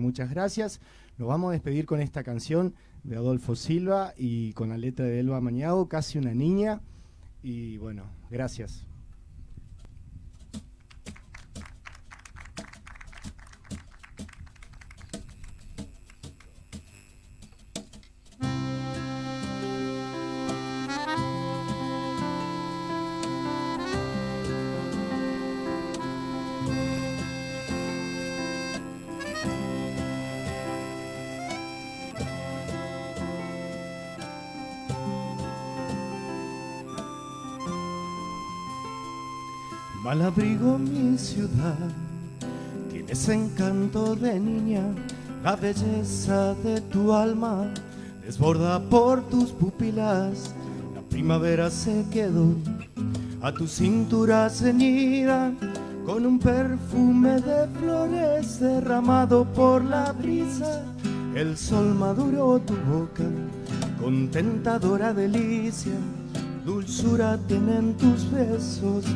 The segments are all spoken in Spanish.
muchas gracias. Nos vamos a despedir con esta canción de Adolfo Silva y con la letra de Elba Mañago, Casi una niña. Y bueno, gracias. Malabrigo mi ciudad, tienes encanto de niña, la belleza de tu alma desborda por tus pupilas, la primavera se quedó a tu cintura ceñida con un perfume de flores derramado por la brisa, el sol maduró tu boca con tentadora delicia, dulzura tienen tus besos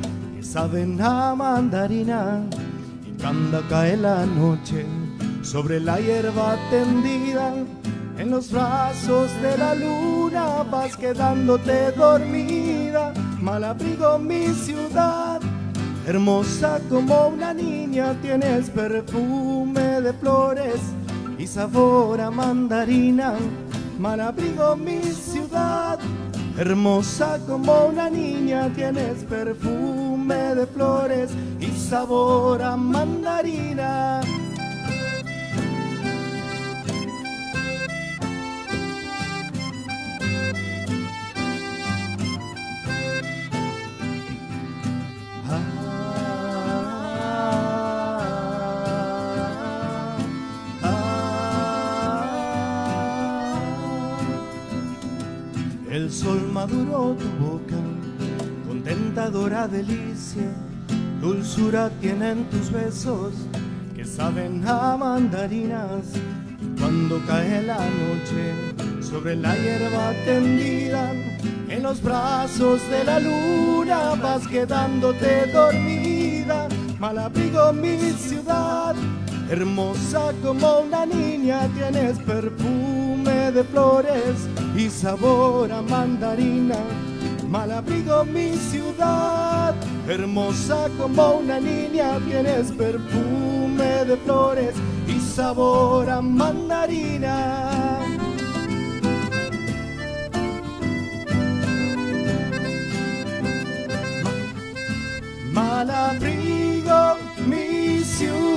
saben a mandarina y cuando cae la noche sobre la hierba tendida. En los brazos de la luna vas quedándote dormida. Mal abrigo mi ciudad hermosa como una niña. Tienes perfume de flores y sabor a mandarina. Mal abrigo mi ciudad hermosa como una niña tienes perfume de flores y sabor a mandarina. El sol maduró tu boca tentadora delicia, dulzura tienen tus besos que saben a mandarinas. Cuando cae la noche sobre la hierba tendida, en los brazos de la luna vas quedándote dormida. Malabrigo mi ciudad, hermosa como una niña, tienes perfume de flores y sabor a mandarina. Malabrigo mi ciudad, hermosa como una niña, tienes perfume de flores y sabor a mandarina. Malabrigo mi ciudad